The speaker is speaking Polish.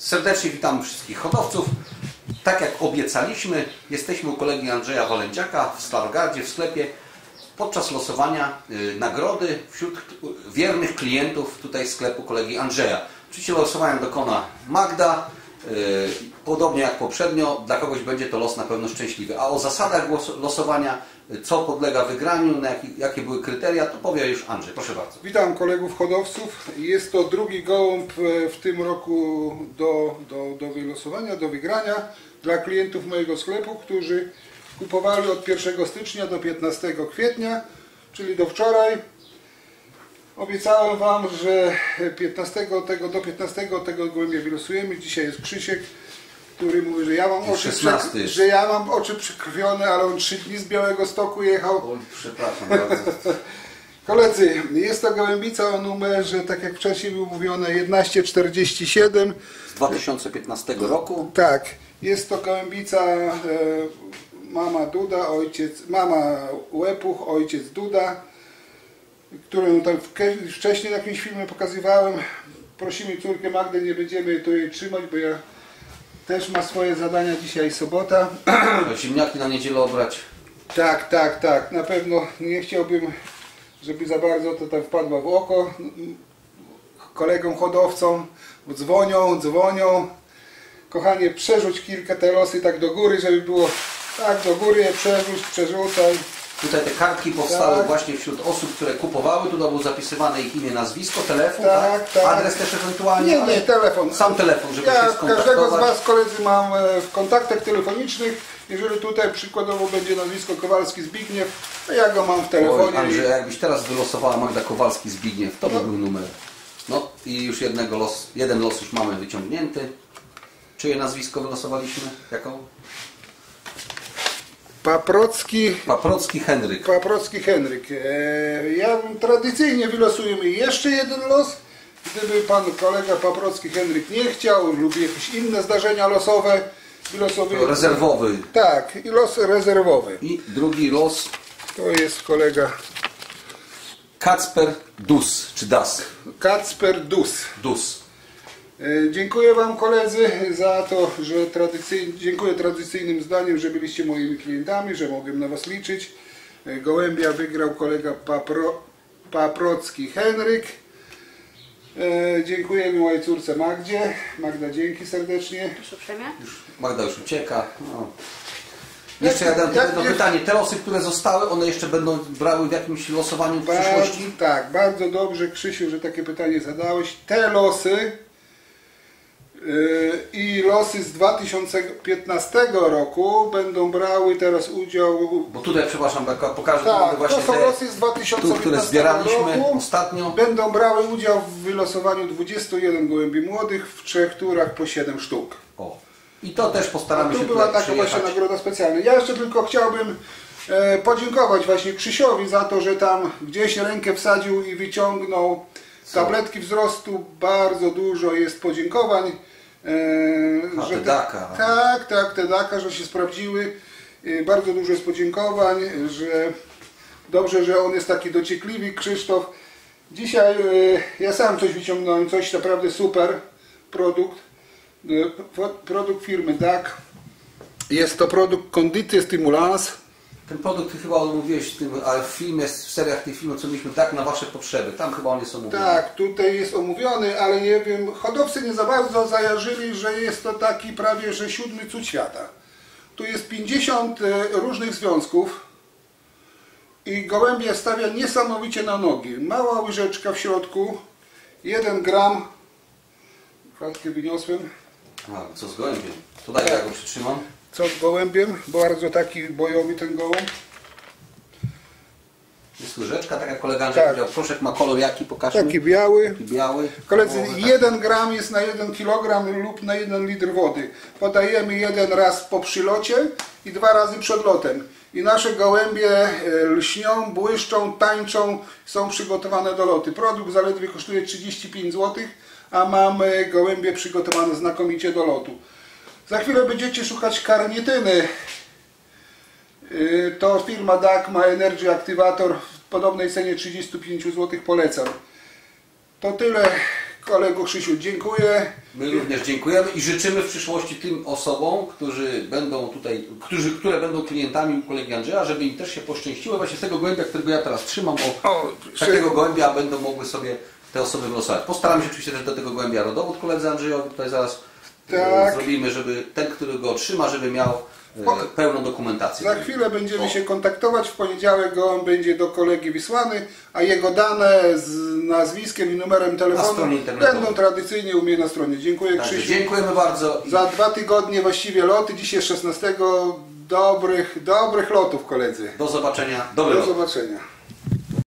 Serdecznie witamy wszystkich hodowców. Tak jak obiecaliśmy, jesteśmy u kolegi Andrzeja Walędziaka w Starogardzie w sklepie podczas losowania y, nagrody wśród wiernych klientów tutaj sklepu kolegi Andrzeja. Oczywiście losowania dokona Magda, podobnie jak poprzednio, dla kogoś będzie to los na pewno szczęśliwy. A o zasadach losowania, y, co podlega wygraniu, jakie były kryteria, to powie już Andrzej. Proszę bardzo. Witam kolegów hodowców. Jest to drugi gołąb e, w tym roku do, do, do wylosowania, do wygrania dla klientów mojego sklepu, którzy kupowali od 1 stycznia do 15 kwietnia, czyli do wczoraj. Obiecałem Wam, że 15 tego, do 15 tego gołębia wylosujemy. Dzisiaj jest Krzysiek, który mówi, że ja mam oczy, 16 przek- jest. że ja mam oczy przykrwione, ale on 3 dni z Białego Stoku jechał. Oj, przepraszam bardzo. Koledzy, jest to gołębica o numerze, tak jak wcześniej było mówione, 1147. Z 2015 roku. Tak, jest to gołębica e, mama Duda, ojciec, mama Łepuch, ojciec Duda, którą tam wcześniej w jakimś filmie pokazywałem. Prosimy córkę Magdę, nie będziemy tu jej trzymać, bo ja też ma swoje zadania, dzisiaj sobota. Ziemniaki na niedzielę obrać. Tak, tak, tak. Na pewno nie chciałbym, żeby za bardzo to tam wpadło w oko. Kolegom hodowcom dzwonią, dzwonią. Kochanie, przerzuć kilka te losy tak do góry, żeby było tak do góry przerzuć, przerzucaj. Tutaj te kartki powstały Tak. właśnie wśród osób, które kupowały. Tutaj było zapisywane ich imię, nazwisko, telefon, Tak, tak? tak. adres też ewentualnie. Nie, nie, telefon. Sam telefon, żeby Ja się każdego z skontaktować. Was koledzy mam e, w kontaktach telefonicznych. Jeżeli tutaj przykładowo będzie nazwisko Kowalski Zbigniew, to ja go mam w Oj, telefonie. Andrzej, jakbyś teraz wylosowała Magda Kowalski Zbigniew, to by był numer. No i już jednego los, jeden los już mamy wyciągnięty. Czyje nazwisko wylosowaliśmy? Jaką? Paprocki Paprocki Henryk. Paprocki Henryk. E, ja tradycyjnie wylosujemy jeszcze jeden los. Gdyby pan kolega Paprocki Henryk nie chciał, lubi jakieś inne zdarzenia losowe, wylosowuje. Rezerwowy. Tak, i los rezerwowy. I drugi los To jest kolega Kacper Dus, czy Das. Kacper Dus. Dus. E, Dziękuję Wam koledzy za to, że tradycyjnie, dziękuję tradycyjnym zdaniem, że byliście moimi klientami, że mogłem na Was liczyć. E, Gołębia wygrał kolega Papro, Paprocki Henryk. E, dziękujemy mojej córce Magdzie. Magda, dzięki serdecznie. Proszę uprzejmie. Magda już ucieka. No. Jeszcze jeden, jak- jedno pytanie. Te losy, które zostały, one jeszcze będą brały w jakimś losowaniu w przyszłości? Bardzo, tak, bardzo dobrze Krzysiu, że takie pytanie zadałeś. Te losy i losy z 2015 roku będą brały teraz udział Bo tutaj, przepraszam, pokażę Tak, mamy to właśnie są te, losy z tu, 2015 które zbieraliśmy roku. ostatnio. Będą brały udział w wylosowaniu 21 gołębi młodych w trzech turach po 7 sztuk. O. I to też A postaramy tu się była taka właśnie przyjechać. nagroda specjalna. Ja jeszcze tylko chciałbym e, podziękować właśnie Krzysiowi za to, że tam gdzieś rękę wsadził i wyciągnął tabletki wzrostu. Bardzo dużo jest podziękowań. E, A, że te daka. Tak, tak, te daka, że się sprawdziły. E, bardzo dużo jest podziękowań, że dobrze, że on jest taki dociekliwy, Krzysztof. Dzisiaj e, ja sam coś wyciągnąłem, coś naprawdę super produkt. Pro- Produkt firmy DAC. Jest to produkt Condite Stimulans. Ten produkt chyba omówiłeś w tym, filmie, w seriach tych filmów, co mieliśmy tak na wasze potrzeby. Tam chyba on jest omówiony. Tak, tutaj jest omówiony, ale nie wiem, hodowcy nie za bardzo zajarzyli, że jest to taki prawie, że siódmy cud świata. Tu jest 50 e, różnych związków i gołębie stawia niesamowicie na nogi. Mała łyżeczka w środku, 1 gram, kratkę wyniosłem, A, co z gołębiem? To daj, ja go przytrzymam. Co z gołębiem, bardzo taki bojowy ten gołąb. Jest łyżeczka, tak jak kolega Andrzej Tak. powiedział. Proszek ma kolor jaki, pokażmy. Taki biały. Taki biały. Koledzy, O, tak. 1 gram jest na 1 kg lub na 1 litr wody. Podajemy jeden raz po przylocie i dwa razy przed lotem. I nasze gołębie e, lśnią, błyszczą, tańczą, są przygotowane do loty. Produkt zaledwie kosztuje 35 zł, a mamy gołębie przygotowane znakomicie do lotu. Za chwilę będziecie szukać karnityny. Y, To firma DAC ma Energy Activator w podobnej cenie 35 zł polecam. To tyle Kolego Krzysiu, dziękuję. My również dziękujemy i życzymy w przyszłości tym osobom, którzy będą tutaj, którzy, które będą klientami u kolegi Andrzeja, żeby im też się poszczęściło. Właśnie z tego gołębia, którego ja teraz trzymam, o, O, takiego gołębia będą mogły sobie te osoby wylosować. Postaramy się oczywiście też do tego gołębia rodowód koledze Andrzejowi tutaj zaraz Tak. zrobimy, żeby ten, który go otrzyma, żeby miał e, pełną dokumentację. Za chwilę będziemy O. się kontaktować. W poniedziałek go on będzie do kolegi wysłany, a jego dane z nazwiskiem i numerem telefonu będą tradycyjnie u mnie na stronie. Dziękuję Także Krzysiu. dziękujemy bardzo. Za dwa tygodnie właściwie loty. Dzisiaj jest 16. Dobrych, dobrych lotów koledzy. Do zobaczenia. Dobry Do rok. zobaczenia.